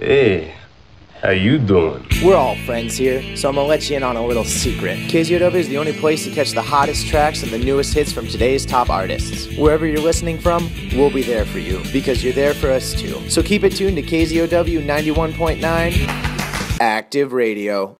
Hey, how you doing? We're all friends here, so I'm gonna let you in on a little secret. KZOW is the only place to catch the hottest tracks and the newest hits from today's top artists. Wherever you're listening from, we'll be there for you because you're there for us too. So keep it tuned to KZOW 91.9 Active Radio.